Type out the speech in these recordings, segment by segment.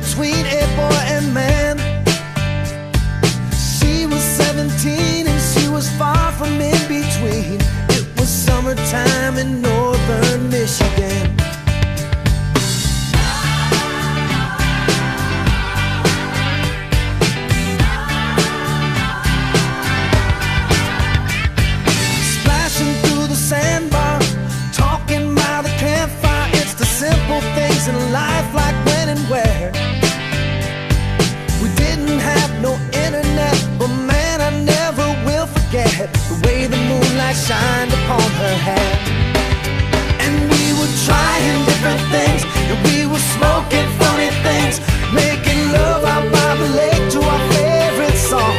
between a boy and man. She was 17 and she was far from in between. It was summertime in northern Michigan. Shined upon her hair. And we were trying different things, and we were smoking funny things, making love out by the lake to our favorite song.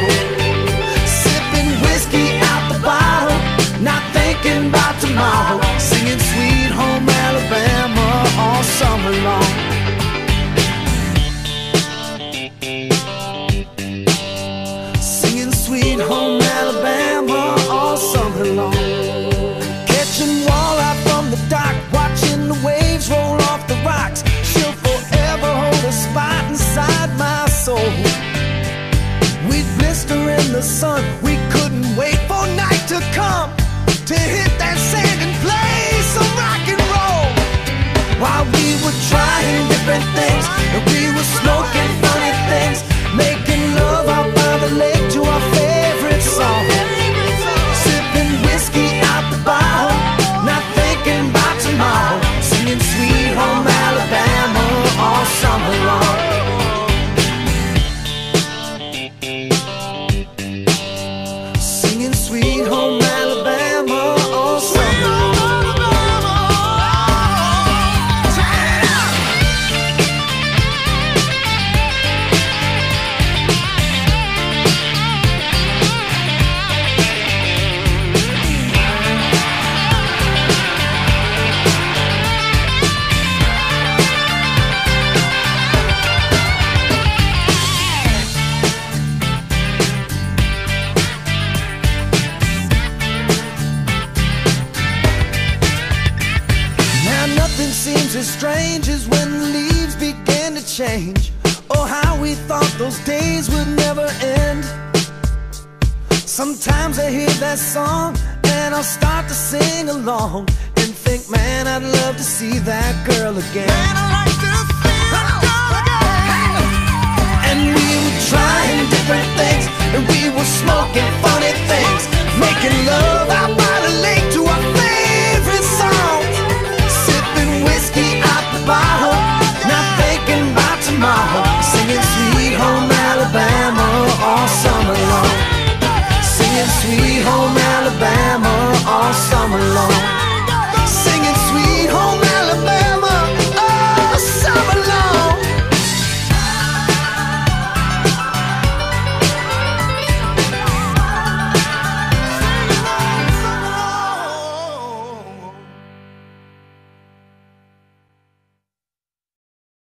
Sipping whiskey out the bottle, not thinking about tomorrow. Singing Sweet Home sun, we couldn't wait for night to come to hit nothing seems as strange as when the leaves began to change. Oh, how we thought those days would never end. Sometimes I hear that song and I'll start to sing along and think, man, I'd love to see that girl again. And we were trying different things and we were smoking come along.